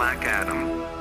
Black Adam.